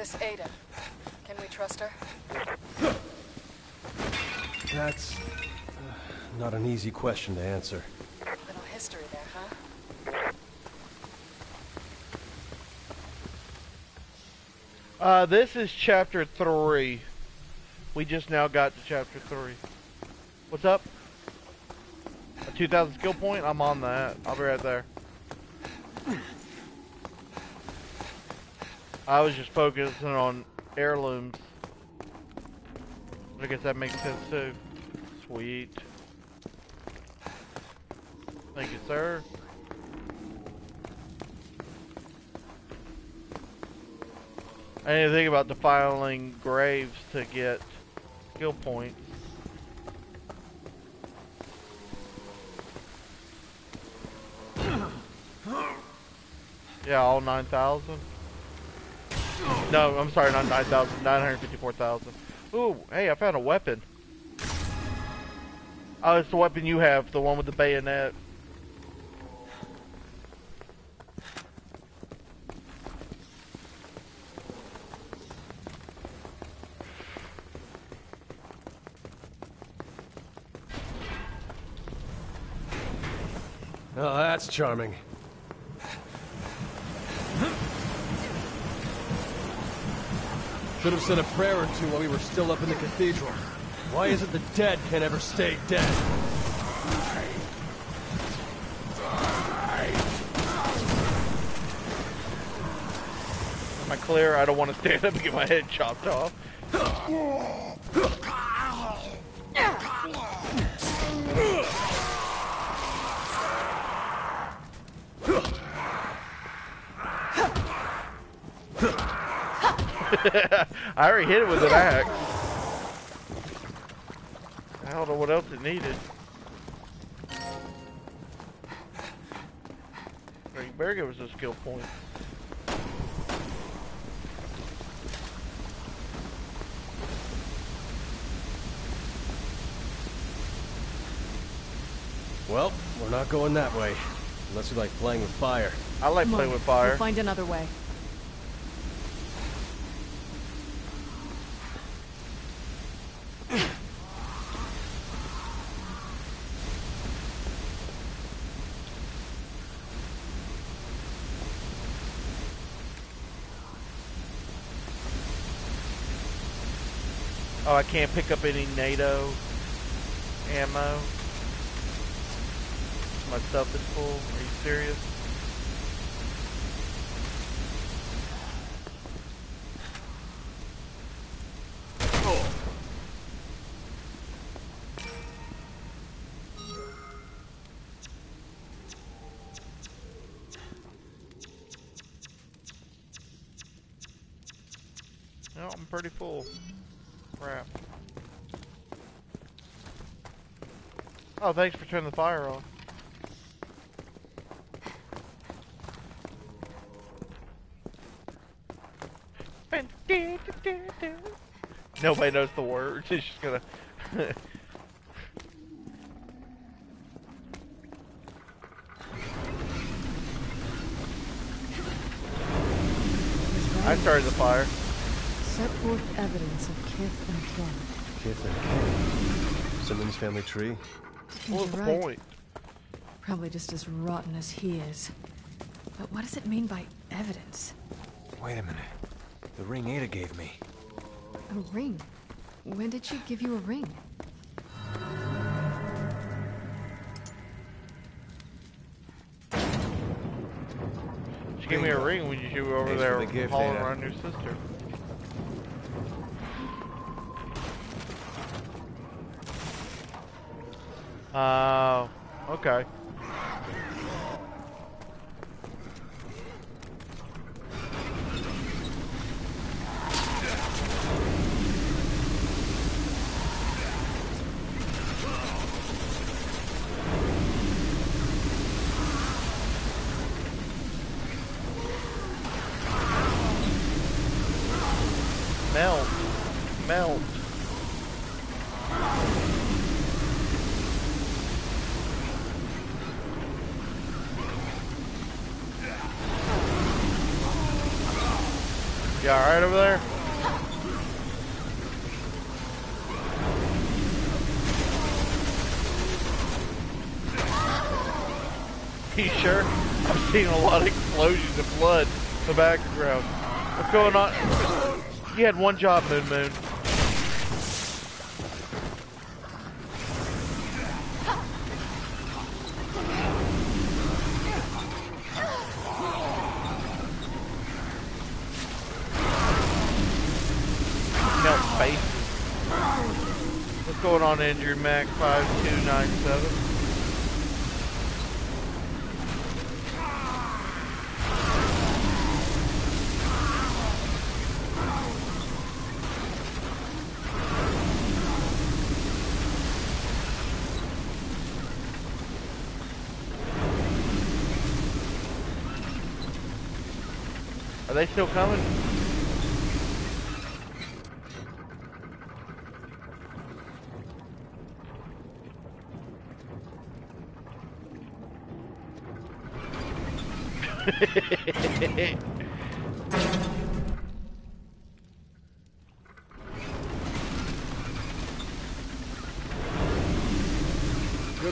This Ada, can we trust her? That's uh, not an easy question to answer. Little history there, huh? Uh, this is chapter three. We just now got to chapter three. What's up? A 2,000 skill point? I'm on that. I'll be right there. I was just focusing on heirlooms. I guess that makes sense too. Sweet. Thank you, sir. I didn't think about defiling graves to get skill points. Yeah, all 9,000. No, I'm sorry, not 9,000, 954,000. Ooh, hey, I found a weapon. Oh, it's the weapon you have, the one with the bayonet. Oh, that's charming. Should have said a prayer or two while we were still up in the cathedral. Why is it the dead can't ever stay dead? Am I clear? I don't want to stand up and get my head chopped off. I already hit it with an axe. I don't know what else it needed. You better give us a skill point. Well, we're not going that way. Unless you like playing with fire. I like Come playing on, with fire. We'll find another way. Oh, I can't pick up any NATO ammo. My stuff is full. Are you serious? No, I'm pretty full. Crap. Oh, thanks for turning the fire off. Nobody knows the words. It's just gonna. I started the fire. Set forth evidence of kith and kin. Kith and kin. Simmons family tree. I think What the right. point? Probably just as rotten as he is. But what does it mean by evidence? Wait a minute. The ring Ada gave me. A ring? When did she give you a ring? She gave me a ring when you were over Thanks there the gift, hauling Ada. around your sister. Oh, okay. Melt. Melt. You alright over there? You sure? I'm seeing a lot of explosions of blood in the background. What's going on? You had one job, Moon Moon. Melt faces. What's going on, Andrew Mac 5297? Are they still coming? Good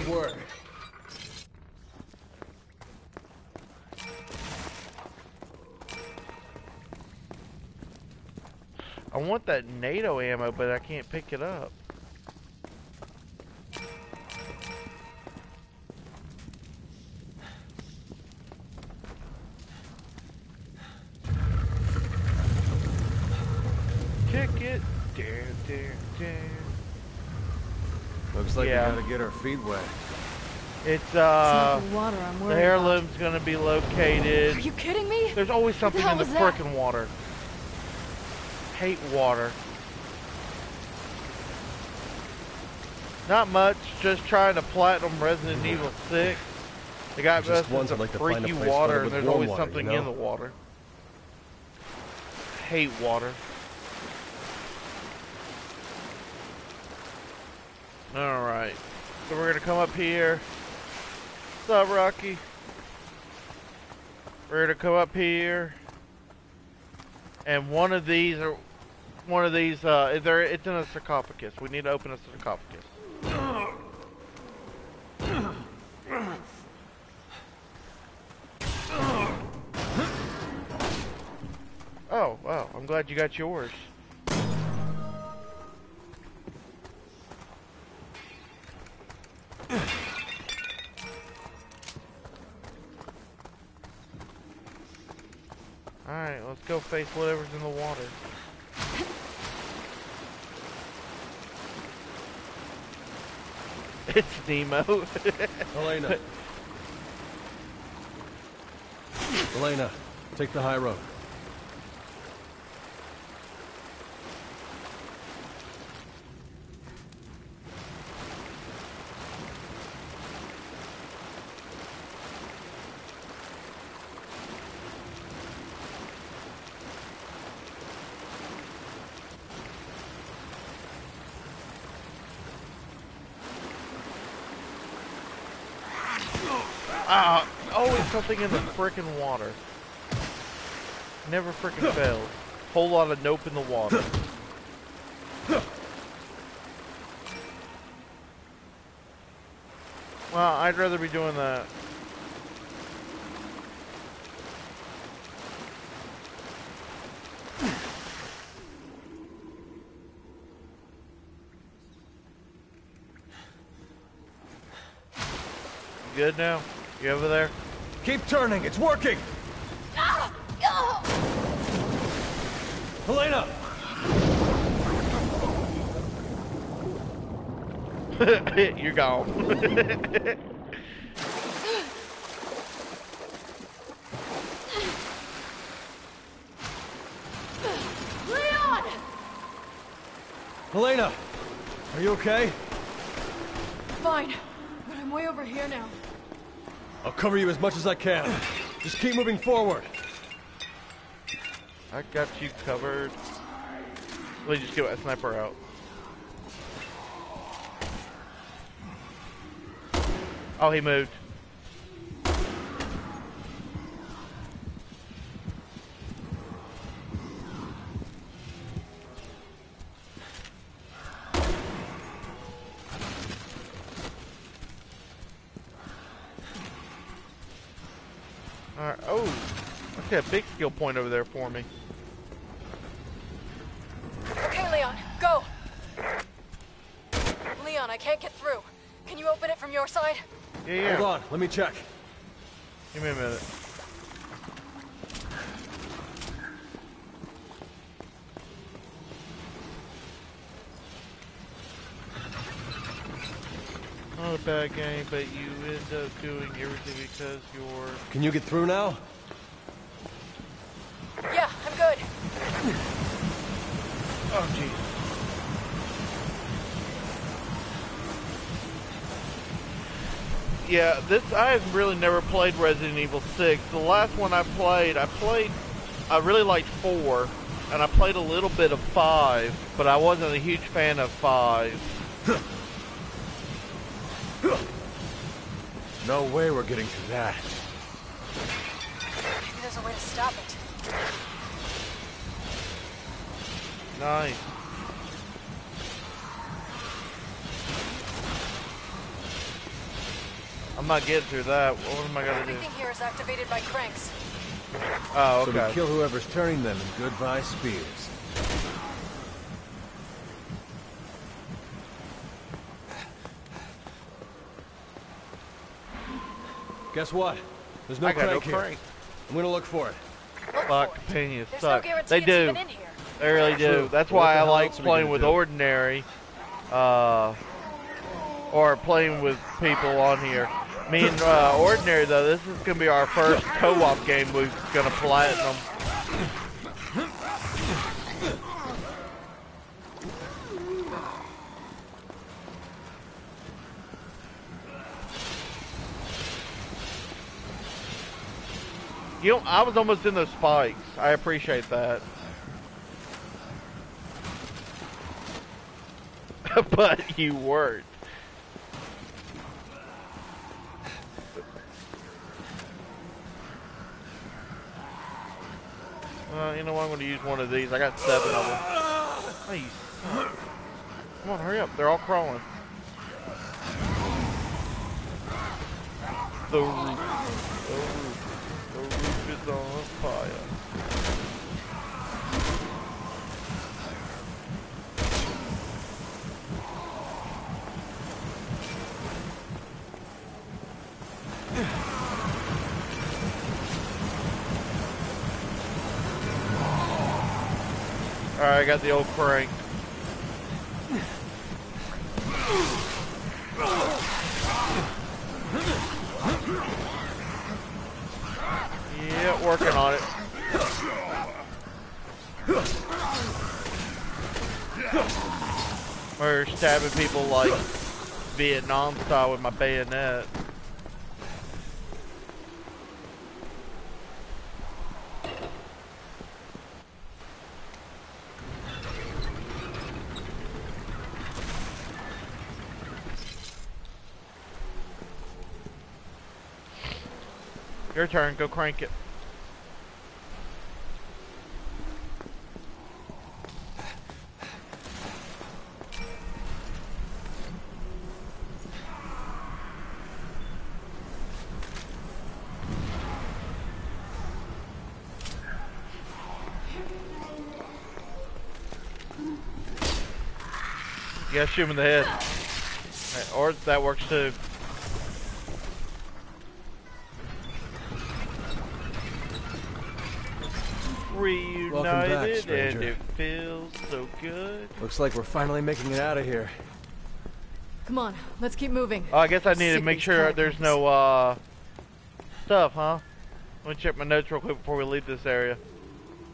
work. I want that NATO ammo, but I can't pick it up. Like Yeah. we gotta get our feet wet. It's, It's uh, not the water I'm the worried about. heirloom's gonna be located. Are you kidding me? There's always something hell in the was that? frickin' water. Hate water. Not much, just trying to platinum Resident Evil 6. They got Just us once like to freaky water, and there's always water, you something know? in the water. Hate water. Alright. So we're gonna come up here. What's up, Rocky? We're gonna come up here. And one of these are one of these uh is there it's in a sarcophagus. We need to open a sarcophagus. Oh, wow. I'm glad you got yours. Alright, let's go face whatever's in the water. it's Nemo. Helena. Helena, take the high road. Ah, always something in the frickin' water. Never frickin' fails. Whole lot of nope in the water. Well, I'd rather be doing that. Good now? You over there? Keep turning, it's working! Helena. You're gone. Leon! Helena! Are you okay? Fine, but I'm way over here now. I'll cover you as much as I can. Just keep moving forward. I got you covered. Let me just get that sniper out. Oh, he moved. Got a big skill point over there for me. Okay, Leon, go! Leon, I can't get through. Can you open it from your side? Yeah, yeah. Hold on, let me check. Give me a minute. Not a bad game, but you end up doing everything because you're. Can you get through now? Yeah, I'm good. Oh, jeez. Yeah, this I have really never played Resident Evil 6. The last one I played, I played, I really liked 4, and I played a little bit of 5, but I wasn't a huge fan of 5. No way we're getting through that. Maybe there's a way to stop it. Nice. I'm not getting through that. What am I gonna do? Everything here is activated by cranks. Oh, okay. So we kill whoever's turning them and goodbye spears. Guess what? There's no I got no crank here. crank. I'm gonna look for it. Look Fuck, for it. companions There's suck. no guarantee they it's do. Even in here. They really do. That's why I like else are we playing with do? ordinary, uh, or playing with people on here. Me and uh, ordinary though, this is gonna be our first co-op game we're gonna platinum. You know, I was almost in those spikes. I appreciate that. but you weren't. Uh, you know what? I'm going to use one of these. I got seven of them. Suck. Come on, hurry up. They're all crawling. The roof. The roof. The roof is on fire. Got the old crank. Yeah, working on it. We're stabbing people like Vietnam style with my bayonet. Your turn, go crank it. Yeah, shoot him in the head. Or that works too. Reunited and it feels so good. Looks like we're finally making it out of here. Come on, let's keep moving. Oh, I guess I need to Sick of make these sure there's no uh stuff, huh? Let me check my notes real quick before we leave this area.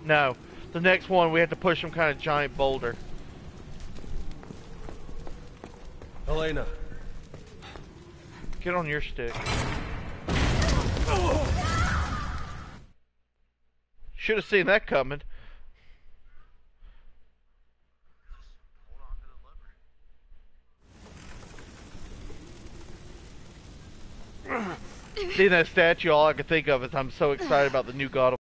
No. The next one we have to push some kind of giant boulder. Helena, Get on your stick. Should have seen that coming. Seeing that statue, all I could think of is I'm so excited about the new God of